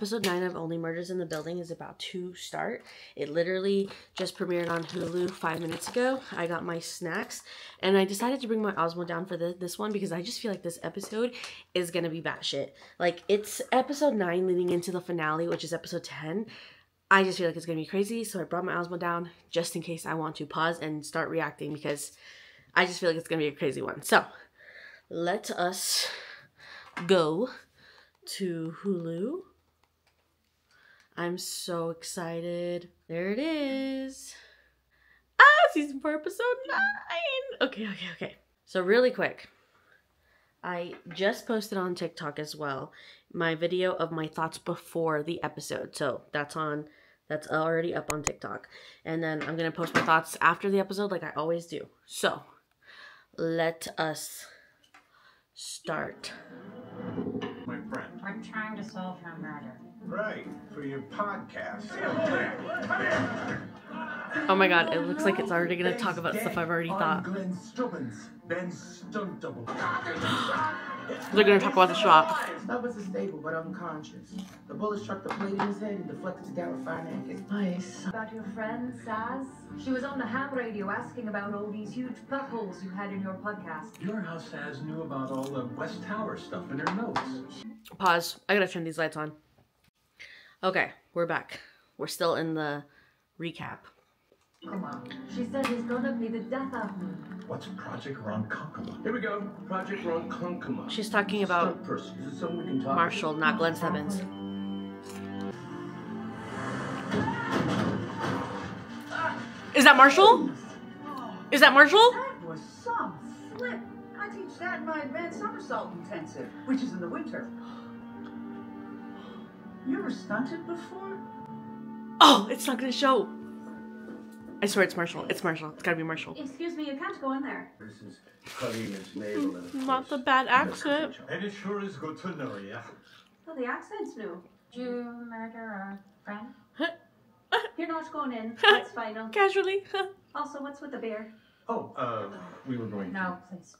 episode 9 of Only Murders in the Building is about to start. It literally just premiered on Hulu five minutes ago. I got my snacks and I decided to bring my Osmo down for the, this one because I just feel like this episode is going to be batshit. Like, it's episode 9 leading into the finale, which is episode 10. I just feel like it's going to be crazy, so I brought my Osmo down just in case I want to pause and start reacting because I just feel like it's going to be a crazy one. So, let us go to Hulu. I'm so excited. There it is. Ah, season 4, episode 9. Okay, okay, okay. So, really quick. I just posted on TikTok as well my video of my thoughts before the episode. So, that's on that's already up on TikTok. And then I'm to post my thoughts after the episode like I always do. So, let us start. My friend. I'm trying to solve her murder. Right, for your podcast. Oh my god, it looks like it's already going to talk about stuff I've already thought. Glenn They're going to talk about the shop. Stubbins is stable but unconscious. The bullet struck the plate in his head and deflected to Galifianakis. Nice. About your friend, Saz? She was on the ham radio asking about all these huge plot holes you had in your podcast. Your house has knew about all the West Tower stuff in her notes. Pause. I gotta turn these lights on. Okay, we're back. We're still in the recap. Come on. She said he's gonna be the death of me. What's Project Ronkonkoma? Here we go. Project Ronkonkoma. She's talking about Is it something we can talk Marshall, not Glenn Stubbins. Is that Marshall? Is that Marshall? That in my advanced somersault intensive, which is in the winter. You ever stunted before? Oh, it's not gonna show. I swear it's Marshall. It's Marshall. It's gotta be Marshall. Excuse me, you can't go in there. This is cutting his navel. and of Not the bad accent. And it sure is good to know you. Oh, the accent's new. Did you murder a friend? You're not going in. That's final. Casually. Also, what's with the beer? Oh, uh, we were going No, please.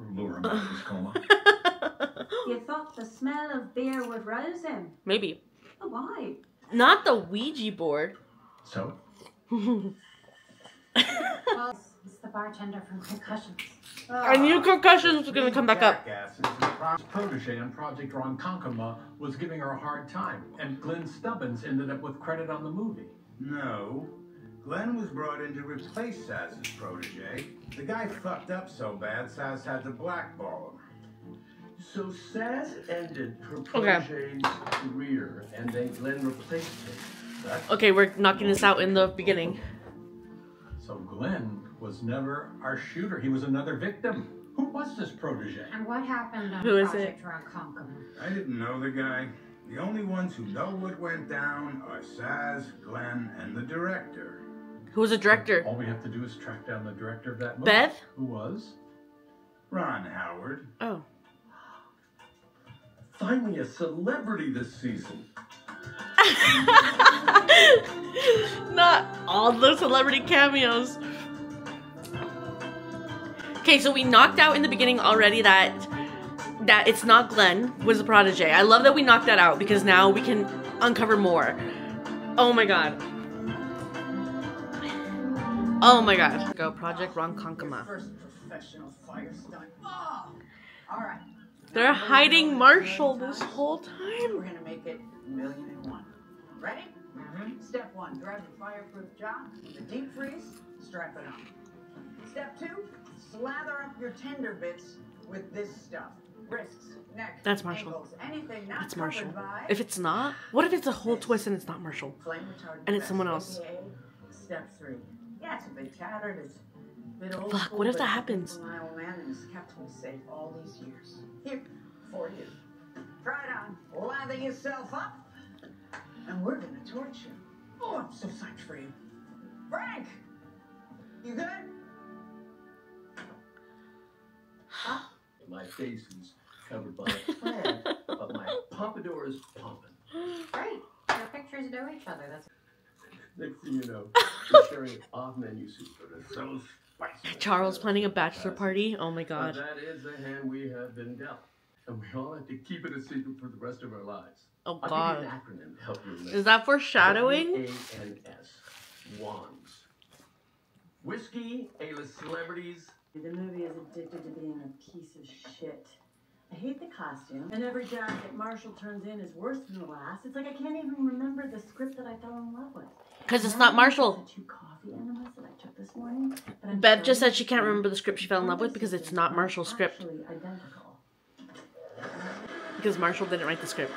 To lure him out of his coma. You thought the smell of beer would rouse him. Maybe. Oh, why? Not the Ouija board. So, Well, it's the bartender from Concussions. I knew oh. Concussions was gonna come back up. his protege on Project Ronkonkoma was giving her a hard time, and Glenn Stubbins ended up with credit on the movie. No. Glenn was brought in to replace Saz's protege. The guy fucked up so bad, Saz had to blackball him. So Saz ended her Okay. protege's career, and then Glenn replaced him. That's Okay, we're knocking this out in the beginning. So Glenn was never our shooter. He was another victim. Who was this protege? And what happened on Who is Project Ronkonkoma? I didn't know the guy. The only ones who know what went down are Saz, Glenn, and the director. Who was the director? All we have to do is track down the director of that movie. Bev? Who was? Ron Howard. Oh. finally a celebrity this season. Not all the celebrity cameos. Okay, so we knocked out in the beginning already that that it's not Glenn was the protege. I love that we knocked that out because now we can uncover more. Oh my god. Oh my god. Go Project Ronkonkoma. First professional fire stunt. Oh! All right. They're hiding Marshall this whole time. We're gonna make it million and one. Ready? Mm-hmm. Step one: grab the fireproof job, the deep freeze, strap it on. Step two: slather up your tender bits with this stuff. Wrists, neck, That's Marshall. ankles, anything not That's Marshall. by If it's not, what if it's a whole twist and it's not Marshall? And it's someone else. Step three. Yeah, it's a bit tattered. It's a bit old Fuck, what if that happens? for My old man and has kept me safe all these years. Here, for you. Try it on. Lather yourself up, and we're gonna torch you. Oh, I'm so psyched for you. Frank, you good? My face is covered by a plant, but my pompadour is pumping. Great. Your pictures know each other. That's Next thing you know, we're sharing off-menu soup that is so spicy. Charles planning a bachelor party. Oh my But god. that is the hand we have been dealt, and we all have to keep it a secret for the rest of our lives. Oh I'll god. give you an acronym to help you. Is that foreshadowing? W-A-N-S. Wands. Whiskey, A-list celebrities. The movie is addicted to being a piece of shit. I hate the costume, and every jacket Marshall turns in is worse than the last. It's like I can't even remember the script that I fell in love with. Because it's not Marshall. The two coffee enemas that I took this morning. but I'm Bev just said she can't remember the script she fell in love with because it's not Marshall's script. Because Marshall didn't write the script.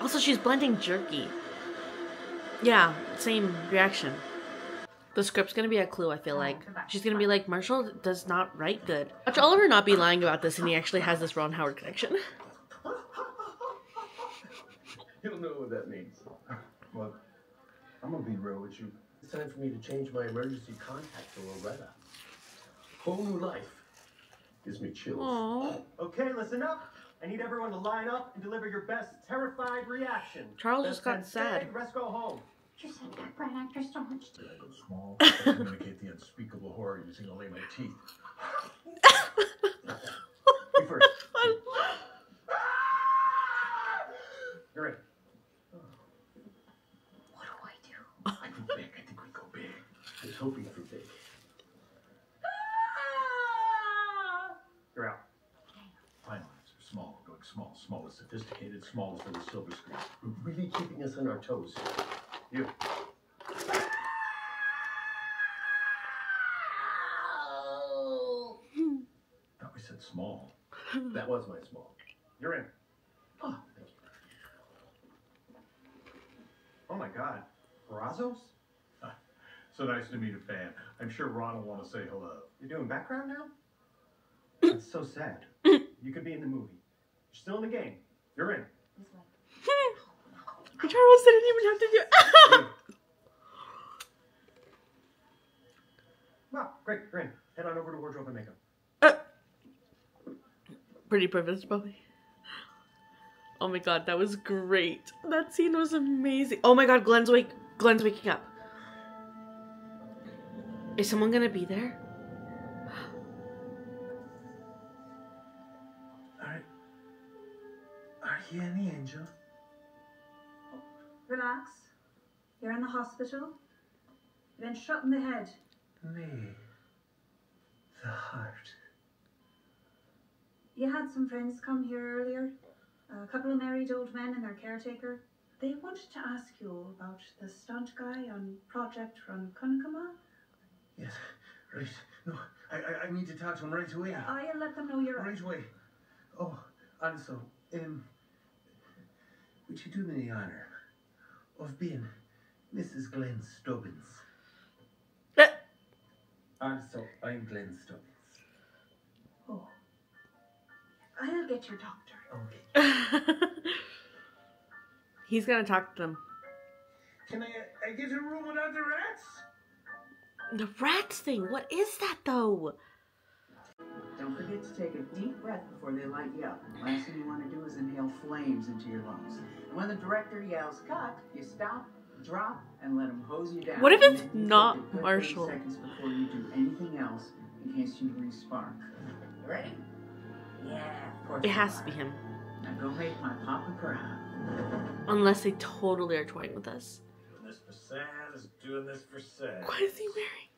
Also, she's blending jerky. Yeah, same reaction. The script's gonna be a clue, I feel like. She's gonna be like, Marshall does not write good. Watch Oliver not be lying about this and he actually has this Ron Howard connection. You'll know what that means. Look, I'm gonna be real with you. It's time for me to change my emergency contact to Loretta. Whole new life. Gives me chills. Aww. Okay, listen up. I need everyone to line up and deliver your best terrified reaction. Charles Best just got friend sad. stay, Rest go home. You said background actors so much. Did I go small? I communicate the unspeakable horror using only my teeth. You first. You're in. What do I do? I go big. I think we go big. I was hoping for big. Ah! You're out. Are small. Going small. Small is sophisticated. Small is for the silver screen. We're really keeping us on our toes here. You. Ah! Thought we said small. That was my small. You're in. Oh, thank you. Oh my god. Brazos? So nice to meet a fan. I'm sure Ron will want to say hello. You're doing background now? That's so sad. You could be in the movie. You're still in the game. You're in. Charles didn't even have to do Wow, great, you're in. Head on over to wardrobe and makeup. Uh, pretty privileged, probably. Oh my god, that was great. That scene was amazing. Oh my god, Glenn's wake Glenn's waking up. Is someone gonna be there? Are, are you any angel? Relax. You're in the hospital. You've been shot in the head. Me. The heart. You had some friends come here earlier. A couple of married old men and their caretaker. They wanted to ask you about the stunt guy on Project Ronkonkoma. Yes, right. No, I, I, I need to talk to him right away. I'll let them know you're Right away. Oh, also, um, would you do me the honor of being Mrs. Glenn Stubbins? Eh. Also, I'm Glenn Stubbins. Oh. I'll get your doctor. Okay. He's gonna talk to them. Can I, I get a room without the rats? The rats thing, what is that though? Don't forget to take a deep breath before they light you up. Last thing you want to do is inhale flames into your lungs. And when the director yells cut, you stop, drop, and let him hose you down. What if it's then you take not Marshall? seconds before you do anything else in case you re-spark. Ready? Yeah, of course. It has to be him. Now go make my papa proud. Unless they totally are toying with us. Doing this for Sam is doing this for Sam. What is he wearing?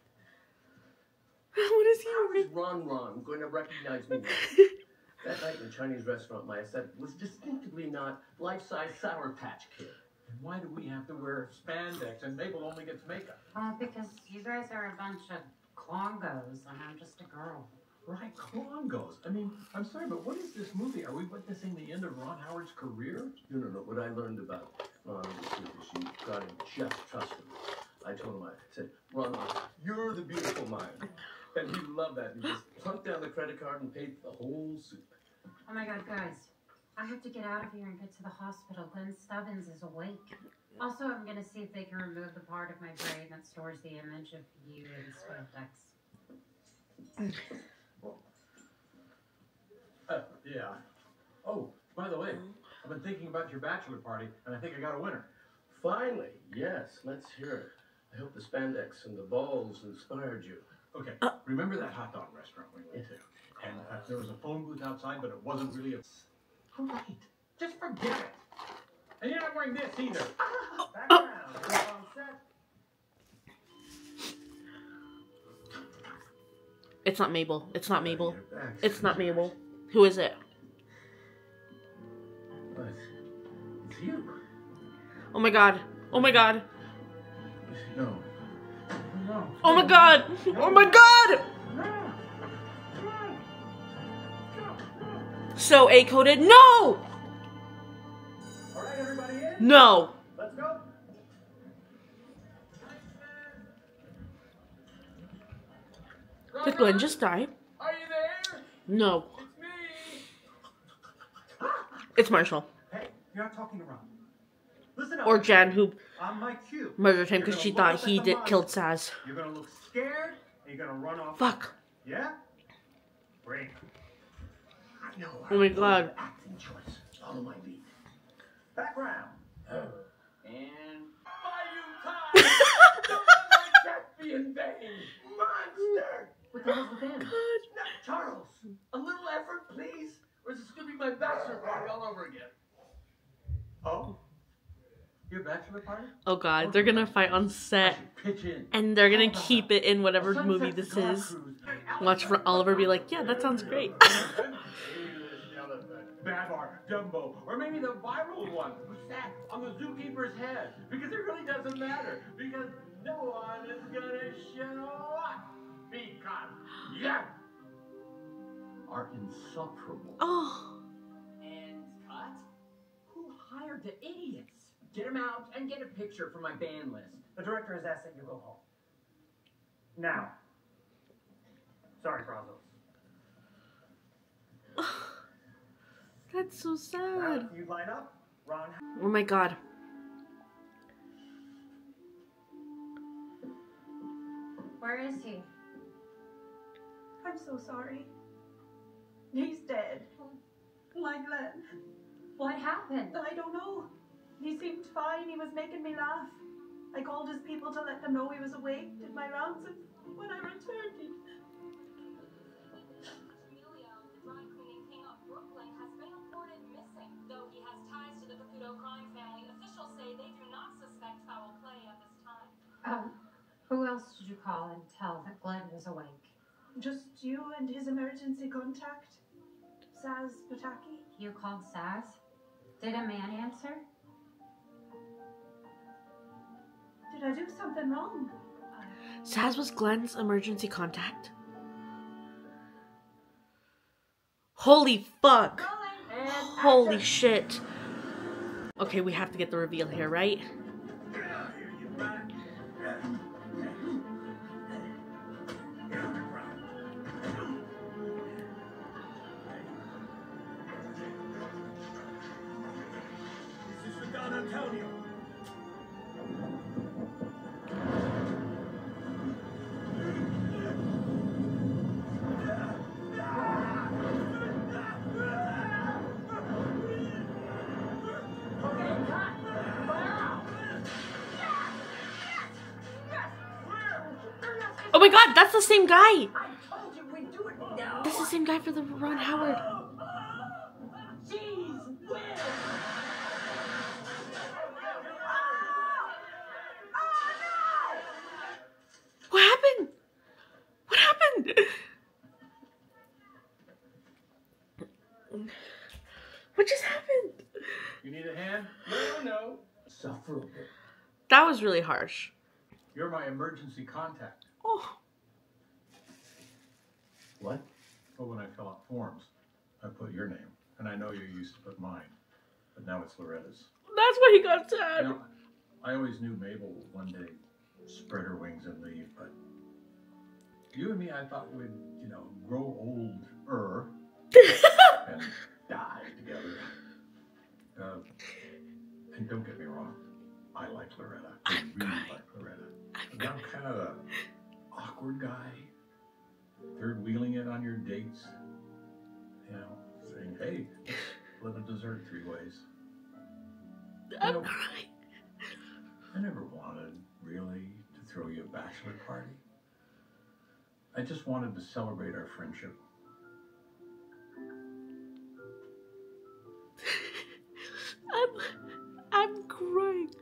What is he How wearing? is Ron Ron going to recognize me? that night in the Chinese restaurant, my set was distinctively not life-size Sour Patch Kid. And why do we have to wear spandex and Mabel only gets makeup? Well, because you guys are a bunch of clongos and I'm just a girl. Right, Klongos. I mean, I'm sorry, but what is this movie? Are we witnessing the end of Ron Howard's career? No, no, no. What I learned about Ron was you gotta just trust him. I told him, I said, Ron, Ron, you're the beautiful mind. And he loved that. He just plunked down the credit card and paid the whole soup. Oh my god, guys. I have to get out of here and get to the hospital. Glenn Stubbins is awake. Also, I'm gonna see if they can remove the part of my brain that stores the image of you in spandex. Uh, yeah. Oh, by the way, I've been thinking about your bachelor party, and I think I got a winner. Finally, yes, let's hear it. I hope the spandex and the balls inspired you. Okay, remember that hot dog restaurant we went to? And uh, there was a phone booth outside, but it wasn't really a. All right, just forget it. And you're not wearing this either. Back around. You're set. It's not Mabel. It's not Mabel. It's not. Mabel. Who is it? It's you. Oh my god. Oh my god. No. No. Oh my god. Oh my god. So A coded. No. All right, everybody in? No. Let's go. Did Glenn just die? Are you there? No. It's Marshall. Hey, you're not talking around. Listen up. Or Jan who On my cue. murdered him because she thought he did killed Saz. You're gonna look scared, and you're gonna run off. Fuck. Yeah? Great. I know. Oh my God. Acting choice. Follow my lead. Background. And are you tired? Don't let death be in vain. Monster! What the hell's the band? Charles, a little effort, please? Or is this gonna be my bachelor party all over again? Oh? Your bachelor party? Oh god, they're gonna fight on set. should pitch in. And they're gonna keep it in whatever Sunset movie this is. Watch for Oliver be like, yeah, that sounds great. Babar, Dumbo, or maybe the viral one who sat on the zookeeper's head. Because it really doesn't matter. Because no one is gonna show up. Because you are insufferable. oh. Who hired the idiots? Get them out and get a picture for my band list. The director has asked that you go home. Now. Sorry, Brazos. That's so Now, sad. you line up. Ron. Oh my god. Where is he? I'm so sorry. He's dead. Like Glenn. What happened? I don't know. He seemed fine. He was making me laugh. I called his people to let them know he was awake, did my rounds, and when I returned, he... Emilio, the dry cleaning king of Brooklyn, has been reported missing. Though he has ties to the Caputo crime family, officials say they do not suspect foul play at this time. Um, who else did you call and tell that Glenn was awake? Just you and his emergency contact, Saz Pataki. You called Saz? Did a man answer? Did I do something wrong? Saz was Glenn's emergency contact. Holy fuck. Holy shit. Okay, we have to get the reveal here, right? The same guy! I told you we'd do it. No. That's the same guy for the Ron Howard. What happened? What happened? What just happened? You need a hand? No, no. Insufferable. That was really harsh. You're my emergency contact. Oh, What? But when I fill out forms, I put your name. And I know you used to put mine. But now it's Loretta's. that's why he got You sad. know, I always knew Mabel would one day spread her wings and leave, but you and me, I thought we'd, you know, grow older and die together. Uh, and don't get me wrong, I like Loretta. I I'm really crying. like Loretta. I'm But I'm kind of an awkward guy, third wheeling it on your dates. You know, saying, hey, split a dessert three ways. I'm crying. I never wanted, really, to throw you a bachelor party. I just wanted to celebrate our friendship. I'm, You know,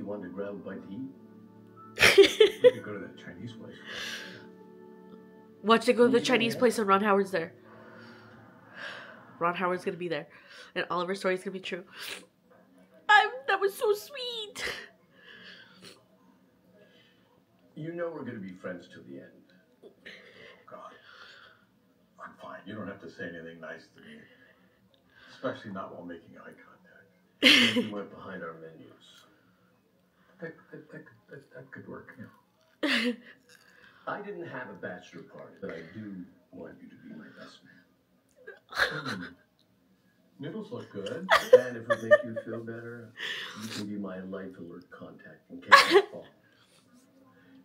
you want to grab a bite to eat. We could go to that Chinese place. Watch it go to the Chinese place and Ron Howard's there. Ron Howard's gonna be there. And Oliver's story's gonna be true. I, that was so sweet. You know we're going to be friends till the end. Oh, God. I'm fine. You don't have to say anything nice to me. Especially not while making eye contact. we went behind our menus. That, that, that, that, that could work, yeah. I didn't have a bachelor party, but I do want you to be my best man. Hmm. Noodles look good. And if it makes you feel better, you can be my life alert contact in case I fall.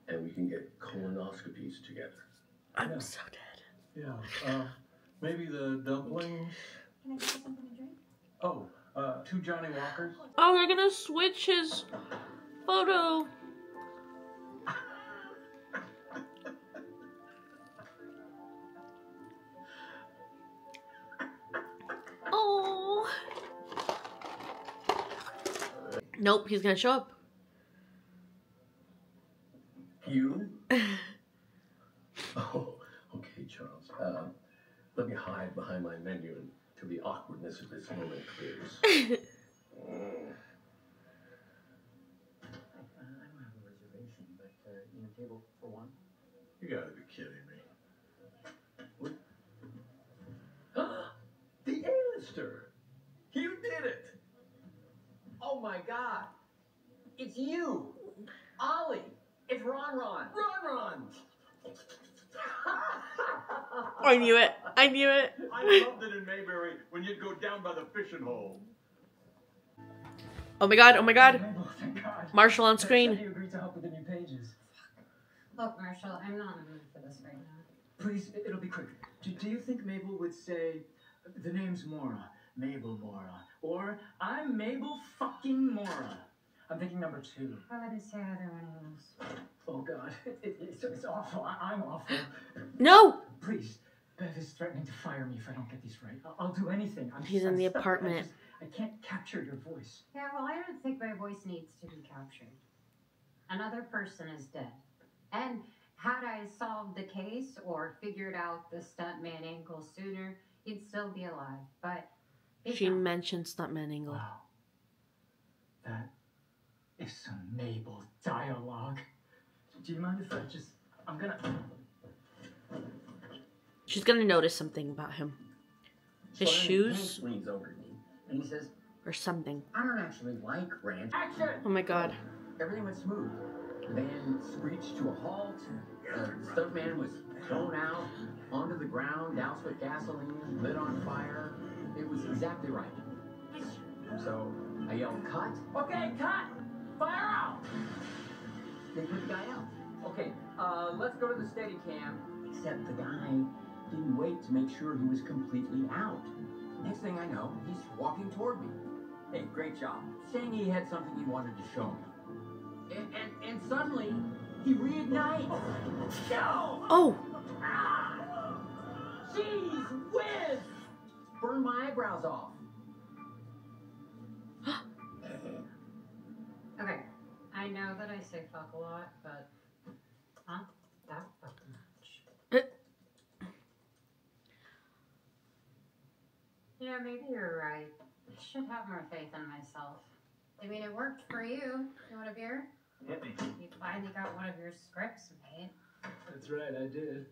And we can get colonoscopies together. I'm Yeah. so dead. Yeah. Uh, maybe the dumplings. Can I get something to drink? Oh, uh, two Johnnie Walkers. Oh, they're gonna switch his photo. Oh. Nope, he's gonna show up. You? oh, okay, Charles. Uh, let me hide behind my menu until the awkwardness of this moment clears. Mm. I don't have a reservation, but uh, you know, table for one. You gotta be kidding me. the A-lister! You did it! Oh my God! It's you, Ollie. It's Ron Ron. Ron Ron! I knew it. I knew it. I loved it in Mayberry when you'd go down by the fishing hole. Oh my god, oh my god. Oh god. Marshall on screen. You agreed to help with the new pages. Look, Marshall, I'm not in the mood for this right now. Please, it- it'll be quick. Do, do you think Mabel would say, the name's Mora, Mabel Mora, or I'm Mabel fucking Mora? I'm thinking number two. I wouldn't say either one of those. Oh God, it, it, it's, it's awful. I, I'm awful. No! Please, Bev is threatening to fire me if I don't get these right. I'll, I'll do anything. I'm He's just- in I'm the stuck. I apartment. just- I can't capture your voice. Yeah, well, I don't think my voice needs to be captured. Another person is dead. And had I solved the case or figured out the stuntman angle sooner, he'd still be alive. But he's She not. mentioned Stuntman Angle. Wow. That is some Mabel dialogue. Do you mind if I just? I'm gonna. She's gonna notice something about him. His So shoes leans over to me and he says, or something. I don't actually like ranch. Action! Oh my god. Everything went smooth. The van screeched to a halt. The stuntman was thrown out onto the ground, doused with gasoline, lit on fire. It was exactly right. So I yelled, cut. Okay, cut. Fire out. They put the guy out. Okay, uh, let's go to the steady cam. Except the guy didn't wait to make sure he was completely out. Next thing I know, he's walking toward me. Hey, great job. saying he had something he wanted to show me. And and, and suddenly he reignites. No! Oh! Jeez whiz! Burn my eyebrows off. Okay, I know that I say fuck a lot, but not that fucking much. Know, maybe you're right. I should have more faith in myself. I mean, it worked for you. You want a beer? Hit me. You finally got one of your scripts made. That's right, I did.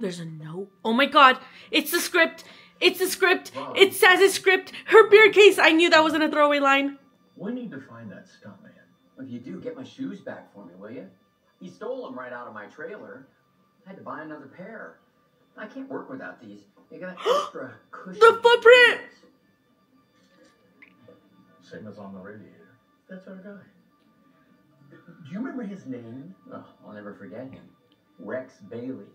There's a note. Oh my god! It's the script! It's the script! It says a script! Her beer case! I knew that wasn't a throwaway line. We need to find that stuntman. If you do, get my shoes back for me, will you? He stole them right out of my trailer. I had to buy another pair. I can't work without these. They got extra cushion. The footprint! Same as on the radiator. That's our guy. Do you remember his name? Oh, I'll never forget him. Rex Bailey.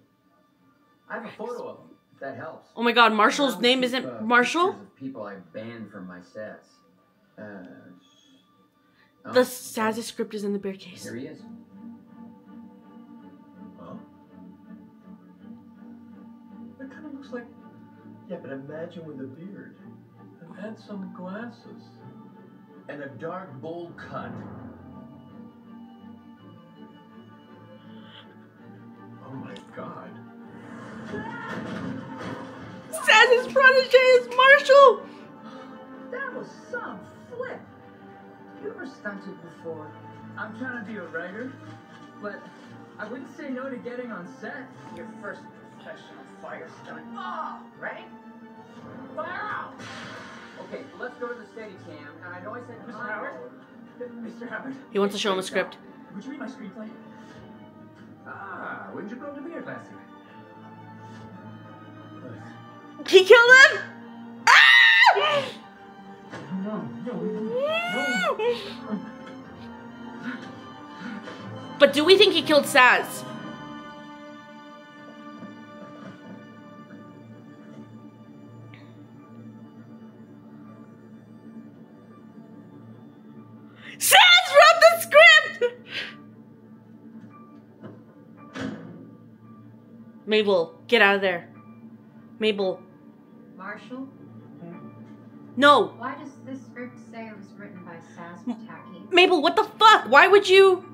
I have a photo of him, if that helps. Oh my god, Marshall's Now name isn't uh, Marshall? people I banned from my sets. Uh, oh, The sassy script is in the beer case. Here he is. Huh? kind of looks like. Yeah, but imagine with a beard. And add some glasses. And a dark, bold cut. Oh my god. Saz's protege is Marshall! That was some flip. You ever stunted before? I'm trying to be a writer, but I wouldn't say no to getting on set. Your first professional fire stunt. Oh, ready? Fire out! Okay, let's go to the steady cam. And I know I said Mr. Howard? Mr. Howard. He wants to show him a script. Would you read my screenplay? Ah, when did you go to beer last year? He killed him? Ah! No, no, no. But do we think he killed Saz? Saz Mabel, get out of there. Mabel, Marshall, no. why does this script say it was written by Saz Pataki? Mabel, what the fuck? Why would you?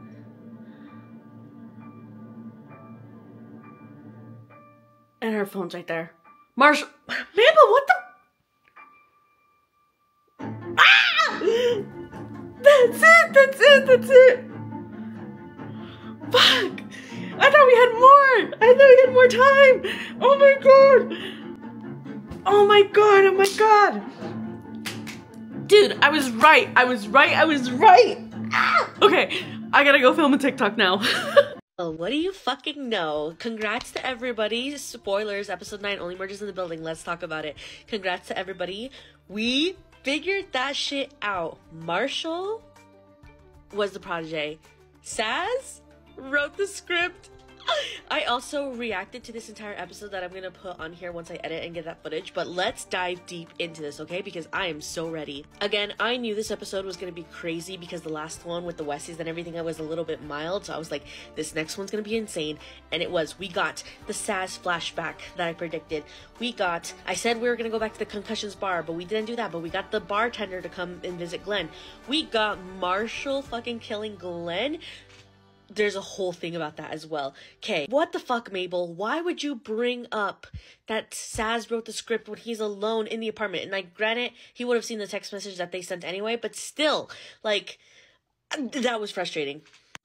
And her phone's right there. Marshall, Mabel, what the? Ah! That's it. That's it. That's it. Fuck! I thought we had more. I thought we had more time. Oh my god. Oh my god. Oh my god. Dude, I was right. I was right. I was right. Ah! Okay, I gotta go film a TikTok now. Oh, what do you fucking know? Congrats to everybody. Spoilers, episode 9 only murders in the building. Let's talk about it. Congrats to everybody. We figured that shit out. Marshall was the protege. Saz wrote the script. I also reacted to this entire episode that I'm gonna put on here once I edit and get that footage, but let's dive deep into this, okay? Because I am so ready. Again, I knew this episode was gonna be crazy because the last one with the Westies and everything, I was a little bit mild, so I was like, this next one's gonna be insane. And it was. We got the Saz flashback that I predicted. We got, I said we were gonna go back to the concussions bar, but we didn't do that, but we got the bartender to come and visit Glenn. We got Marshall fucking killing Glenn there's a whole thing about that as well. Okay, what the fuck, Mabel? Why would you bring up that Saz wrote the script when he's alone in the apartment? And like, granted, he would have seen the text message that they sent anyway, but still, like, that was frustrating.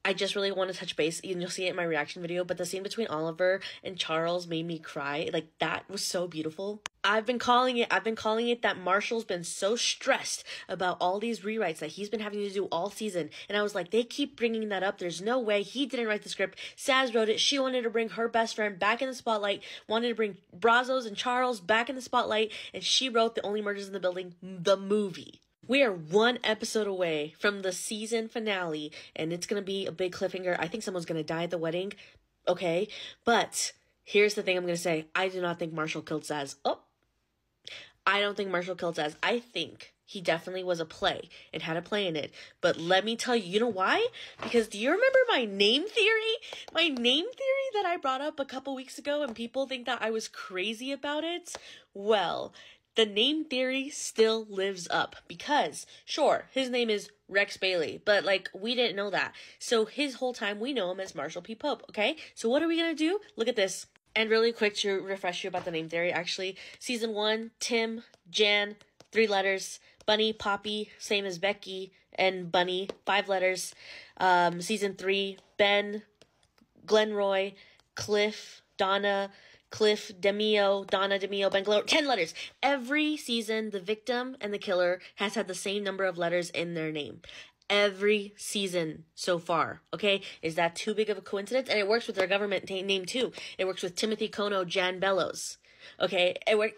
I just really want to touch base, and you'll see it in my reaction video, but the scene between Oliver and Charles made me cry. Like, that was so beautiful. I've been calling it, I've been calling it that Marshall's been so stressed about all these rewrites that he's been having to do all season. And I was like, they keep bringing that up. There's no way he didn't write the script. Saz wrote it. She wanted to bring her best friend back in the spotlight, wanted to bring Brazos and Charles back in the spotlight, and she wrote The Only Murders in the Building, the movie. We are one episode away from the season finale, and it's gonna be a big cliffhanger. I think someone's gonna die at the wedding. Okay, but here's the thing I'm gonna say: I do not think Marshall killed Saz. Oh, I don't think Marshall killed Saz. I think he definitely was a play and had a play in it. But let me tell you, you know why? Because do you remember my name theory? My name theory that I brought up a couple weeks ago, and people think that I was crazy about it. Well the name theory still lives up because sure his name is rex bailey but like we didn't know that. So his whole time we know him as marshall p. Pope okay? So what are we gonna do? Look at this. And really quick to refresh you about the name theory actually season one tim jan three letters bunny poppy same as becky and bunny five letters. Um season three ben glenroy cliff donna Cliff, DeMeo, Donna, DeMeo, Bengalo, 10 letters. Every season, the victim and the killer has had the same number of letters in their name. Every season so far. Okay? Is that too big of a coincidence? And it works with their government t- name too. It works with Timothy Kono, Jan Bellows. Okay? It works.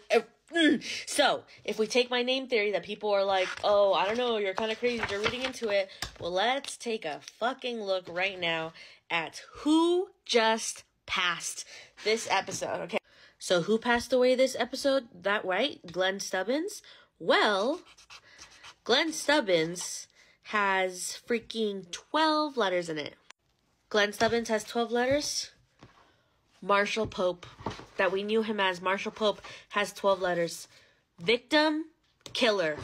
Mm. So, if we take my name theory that people are like, oh, I don't know, you're kind of crazy, you're reading into it, well, let's take a fucking look right now at who just passed this episode. Okay. So who passed away this episode? That right? Glenn Stubbins? Well, Glenn Stubbins has freaking 12 letters in it. Glenn Stubbins has 12 letters. Marshall Pope. that we knew him as Marshall Pope has 12 letters. Victim, killer.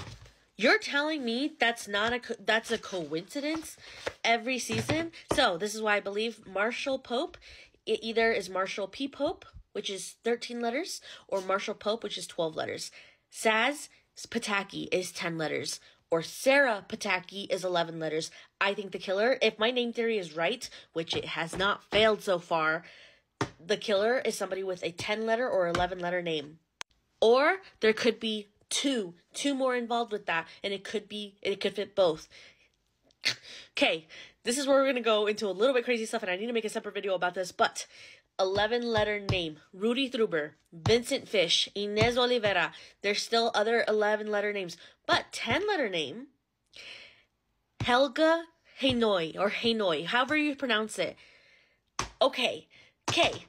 You're telling me that's not a that's a coincidence every season? So, this is why I believe Marshall Pope it either is Marshall P Pope, which is 13 letters, or Marshall Pope, which is 12 letters. Saz Pataki is 10 letters or Sarah Pataki is 11 letters. I think the killer, if my name theory is right, which it has not failed so far, the killer is somebody with a 10 letter or 11 letter name. Or there could be two, two more involved with that, and it could be, it could fit both. Okay, this is where we're gonna go into a little bit crazy stuff, and I need to make a separate video about this, but 11 letter name Rudy Thurber, Vincent Fish, Inez Oliveira. There's still other 11 letter names, but 10 letter name Helga Hanoi or Hanoi, however you pronounce it. Okay, okay.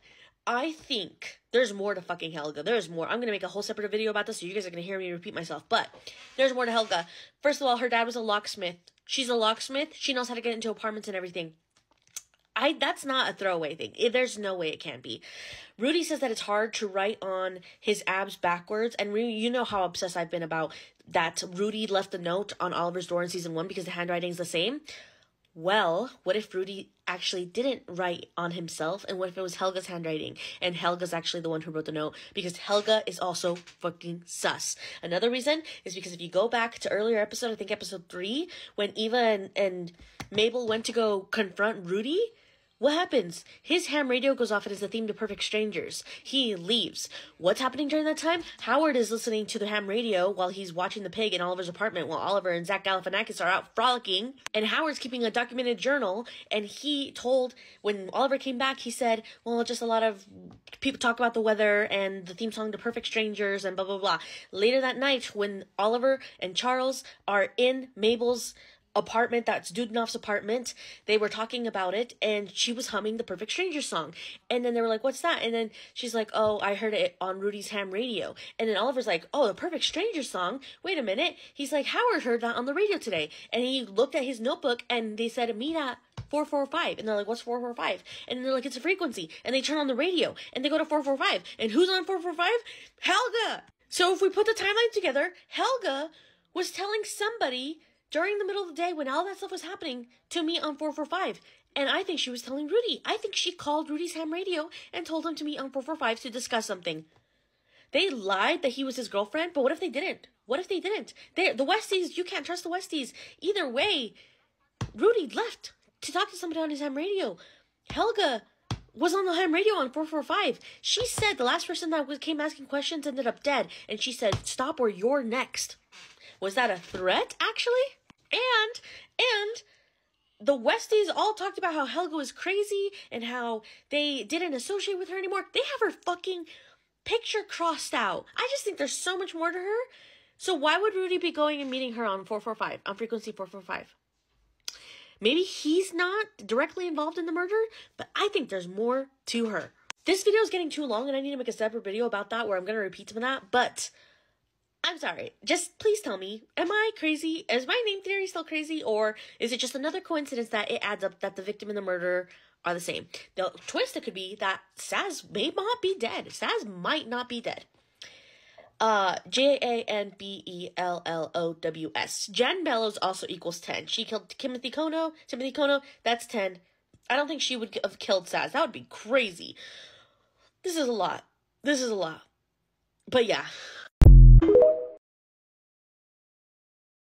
I think there's more to fucking Helga. There's more. I'm gonna make a whole separate video about this, so you guys are gonna hear me repeat myself. But there's more to Helga. First of all, her dad was a locksmith. She's a locksmith. She knows how to get into apartments and everything. I that's not a throwaway thing. It, there's no way it can be. Rudy says that it's hard to write on his abs backwards, and you know how obsessed I've been about that. Rudy left a note on Oliver's door in season one because the handwriting's the same. Well, what if Rudy actually didn't write on himself? And what if it was Helga's handwriting? And Helga's actually the one who wrote the note because Helga is also fucking sus. Another reason is because if you go back to earlier episode, I think episode three, when Eva and, and Mabel went to go confront Rudy, what happens? His ham radio goes off and is the theme to Perfect Strangers. He leaves. What's happening during that time? Howard is listening to the ham radio while he's watching the pig in Oliver's apartment while Oliver and Zach Galifianakis are out frolicking. And Howard's keeping a documented journal. And he told, when Oliver came back, he said, well, just a lot of people talk about the weather and the theme song to Perfect Strangers and blah, blah, blah. Later that night, when Oliver and Charles are in Mabel's apartment that's Dudnoff's apartment. They were talking about it and she was humming the Perfect Stranger song. And then they were like, What's that? And then she's like, Oh, I heard it on Rudy's ham radio. And then Oliver's like, Oh, the Perfect Stranger song? Wait a minute. He's like, Howard heard that on the radio today. And he looked at his notebook and they said, Meet Mira, 445. And they're like, What's 445? And they're like, It's a frequency. And they turn on the radio and they go to 445. And who's on 445? Helga! So if we put the timeline together, Helga was telling somebody during the middle of the day when all that stuff was happening to me on 445. And I think she was telling Rudy. I think she called Rudy's ham radio and told him to meet on 445 to discuss something. They lied that he was his girlfriend, but what if they didn't? What if they didn't? They the Westies, you can't trust the Westies. Either way, Rudy left to talk to somebody on his ham radio. Helga was on the ham radio on 445. She said the last person that was, came asking questions ended up dead, and she said, "Stop or you're next." Was that a threat, actually? And, and, the Westies all talked about how Helga was crazy and how they didn't associate with her anymore. They have her fucking picture crossed out. I just think there's so much more to her. So why would Rudy be going and meeting her on 445, on frequency 445? Maybe he's not directly involved in the murder, but I think there's more to her. This video is getting too long and I need to make a separate video about that where I'm going to repeat some of that, but I'm sorry. Just please tell me, am I crazy? Is my name theory still crazy? Or is it just another coincidence that it adds up that the victim and the murderer are the same? The twist it could be that Saz may not be dead. Saz might not be dead. Uh, J A N B E L L O W S. Jan Bellows also equals 10. She killed Timothy Kono. Timothy Kono, that's 10. I don't think she would have killed Saz. That would be crazy. This is a lot. This is a lot. But yeah,